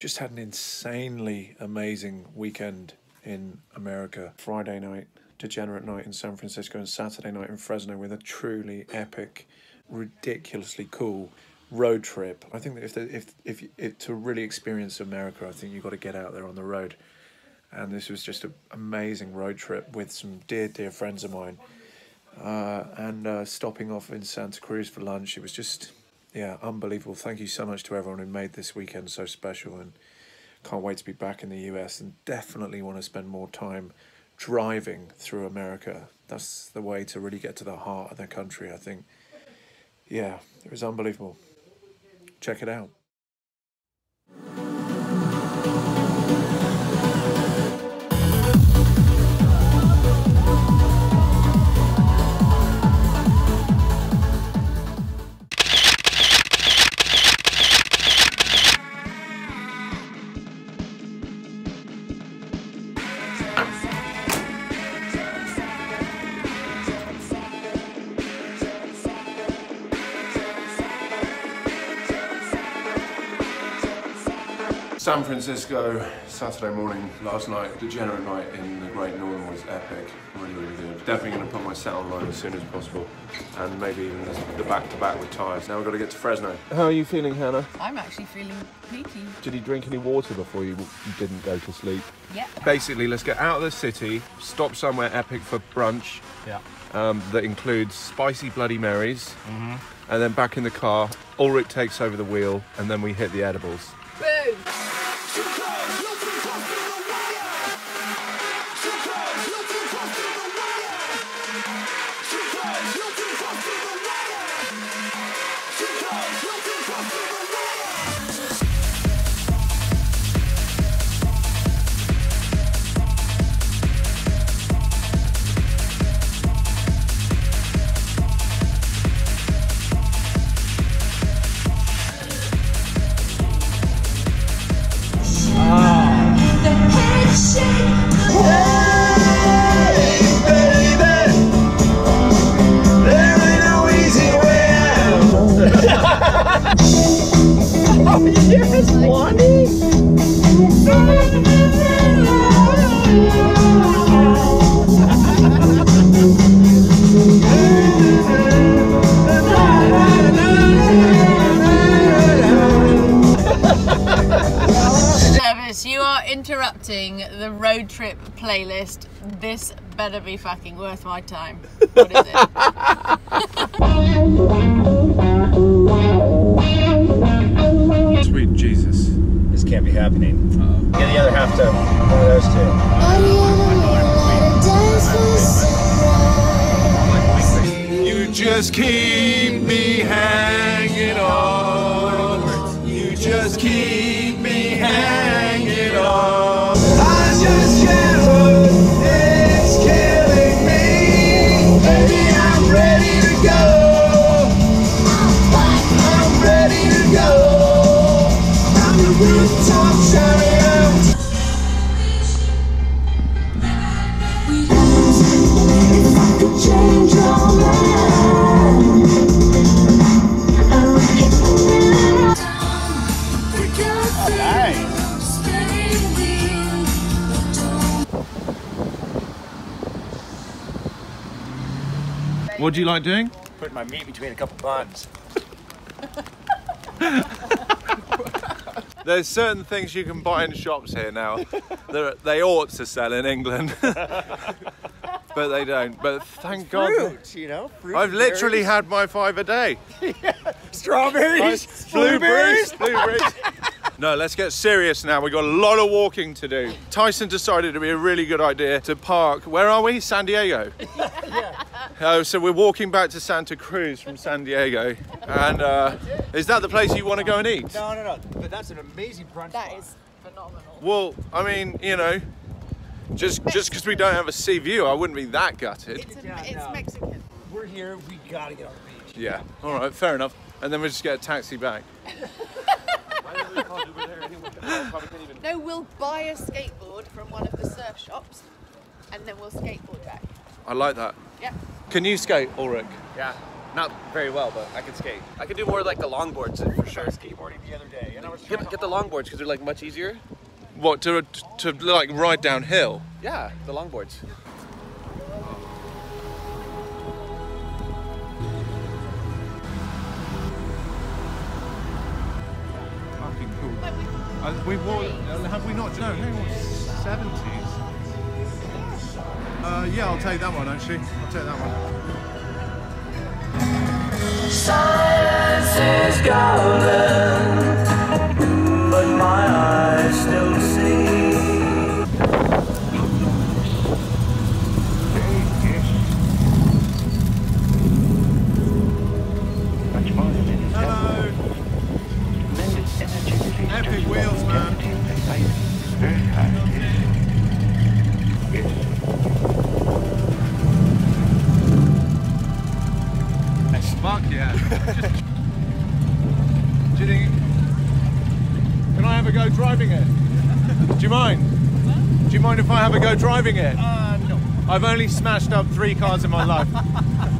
Just had an insanely amazing weekend in America. Friday night, degenerate night in San Francisco, and Saturday night in Fresno with a truly epic, ridiculously cool road trip. I think that if the, if if, if to really experience America, I think you've got to get out there on the road. And this was just an amazing road trip with some dear, dear friends of mine. Uh, and uh, stopping off in Santa Cruz for lunch. It was just, yeah, unbelievable. Thank you so much to everyone who made this weekend so special. And can't wait to be back in the US and definitely want to spend more time driving through America. That's the way to really get to the heart of the country, I think. Yeah, it was unbelievable. Check it out. San Francisco, Saturday morning, last night, degenerate night in the Great Northern was epic, really, really good. Definitely going to put my set online as soon as possible, and maybe even the back-to-back with Tyas. Now we've got to get to Fresno. How are you feeling, Hannah? I'm actually feeling peaky. Did you drink any water before you didn't go to sleep? Yeah. Basically, let's get out of the city, stop somewhere epic for brunch. Yeah. Um, that includes spicy Bloody Marys, mm -hmm. and then back in the car, Ulrich takes over the wheel, and then we hit the edibles. Interrupting the road trip playlist. This better be fucking worth my time. What is it? Sweet Jesus. This can't be happening. Oh. Get the other half to one of those two. You just keep me hanging What do you like doing? Putting my meat between a couple of buns. There's certain things you can buy in shops here now that they ought to sell in England, but they don't. But thank God, Fruit, you know? Fruit, I've literally berries, had my five a day. strawberries, blueberries, blueberries. blueberries. No, let's get serious now. We've got a lot of walking to do. Tyson decided it'd be a really good idea to park. Where are we? San Diego. Oh, so we're walking back to Santa Cruz from San Diego, and uh, is that the place you want to go and eat? No, no, no. But that's an amazing brunch That spot. is phenomenal. Well, I mean, you know, just just because we don't have a sea view, I wouldn't be that gutted. It's, a, Yeah, it's no. Mexican. We're here. We gotta get on the beach. Yeah. All right. Fair enough. And then we'll just get a taxi back. No, we'll buy a skateboard from one of the surf shops and then we'll skateboard back. I like that. Yep. Can you skate, Ulrich? Yeah. Not very well, but I can skate. I can do more like the longboards for sure. skateboarding the other day, and I was trying Get, get the longboards because they're like much easier. What to to like ride downhill? Yeah, the longboards. Fucking cool. Uh, we wore, uh, have we not? No, hang on, 70s. Uh, yeah, I'll take that one actually. I'll take that one. Silence is golden, go driving it? Uh, no. I've only smashed up three cars in my life.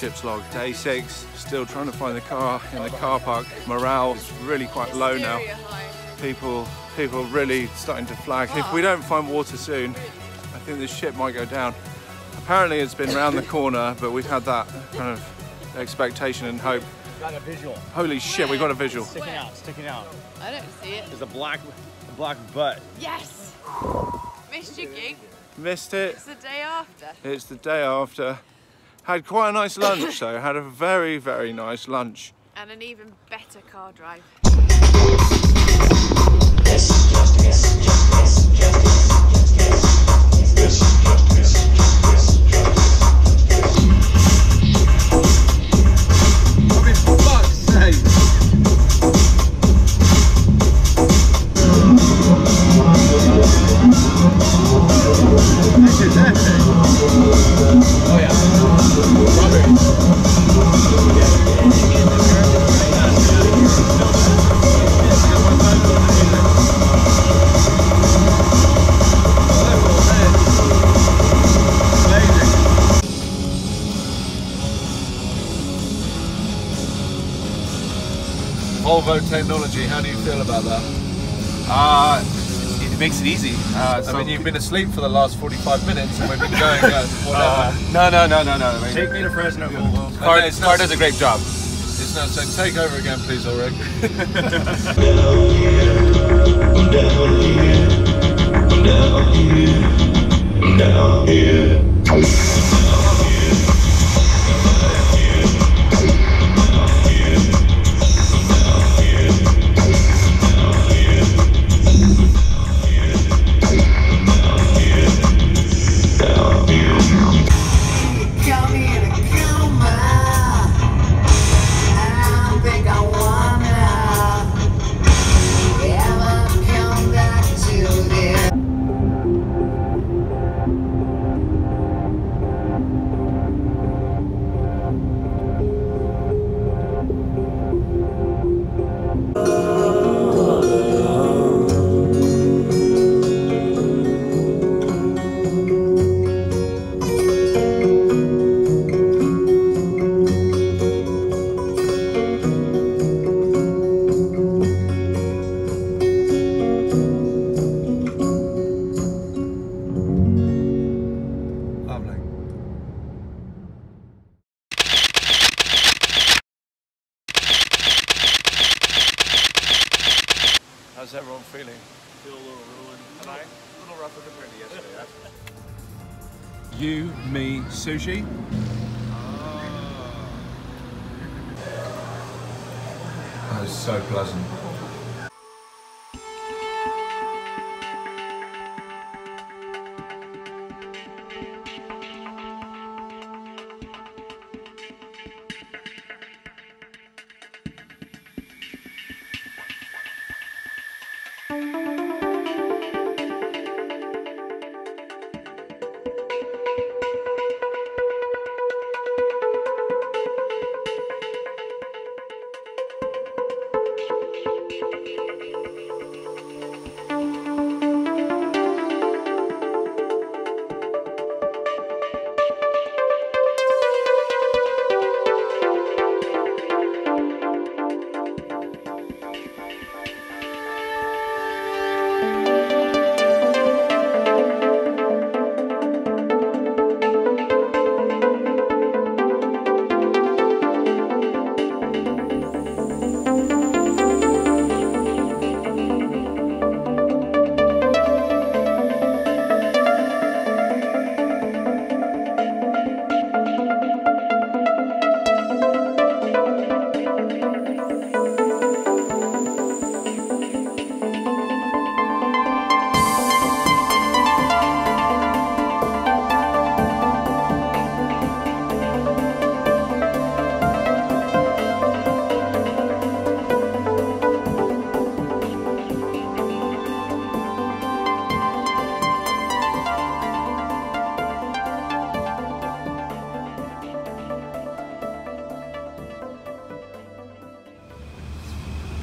Ship's log, day six, still trying to find the car in the car park. Morale is really quite low now. People, people really starting to flag. If we don't find water soon, I think this ship might go down. Apparently it's been round the corner, but we've had that kind of expectation and hope. Got a visual. Holy shit, we got a visual. Sticking out, sticking out. I don't see it. There's a black, a black butt. Yes. Missed your gig. Missed it. It's the day after. It's the day after. Had quite a nice lunch though. Had a very, very nice lunch. And an even better car drive. Volvo technology, how do you feel about that? Uh, it makes it easy. Uh, I mean, you've been asleep for the last 45 minutes and we've been going at whatever. no, no, no, no, no. I mean, Take me to Fresno, Volvo. car, Okay, it's car not- does a great job. It's not so take over again, please, Ulrich. Call how's everyone feeling? Feel a little ruined. Tonight, a little rougher yesterday. you, me, sushi. Oh. That was so pleasant.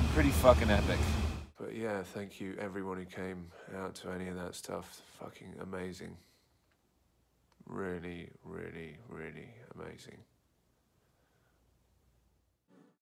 Been pretty fucking epic. But yeah, thank you everyone who came out to any of that stuff. Fucking amazing. Really, really, really amazing.